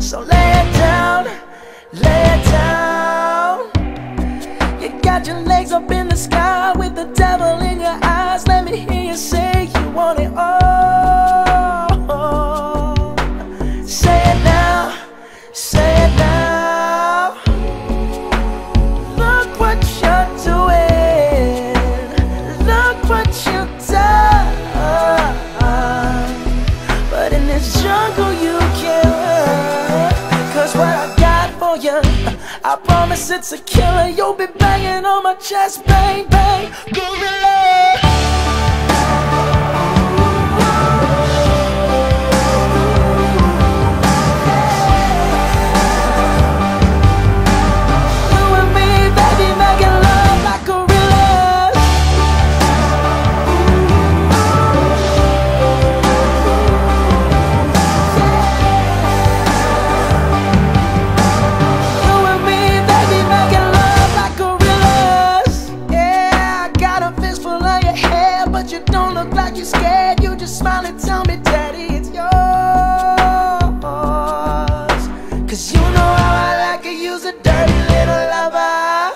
So lay it down, lay it down. You got your legs up in the sky With the devil in your eyes. Let me hear you say you want it all. I promise it's a killer. You'll be banging on my chest, bang, bang, gorilla. You're scared. You just smile and tell me, Daddy, it's yours. Cause you know how I like to use a dirty little lover.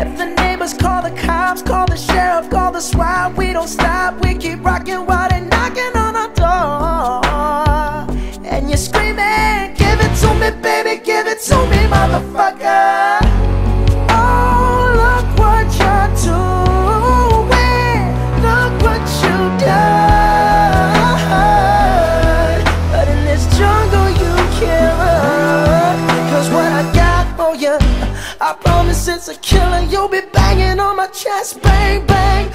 If the neighbors call the cops, call the sheriff, call the SWAT, we don't stop. We keep rocking while they're knocking on our door. And you're screaming, give it to me, baby, give it to me, motherfucker. A killer. You'll be banging on my chest, bang, bang.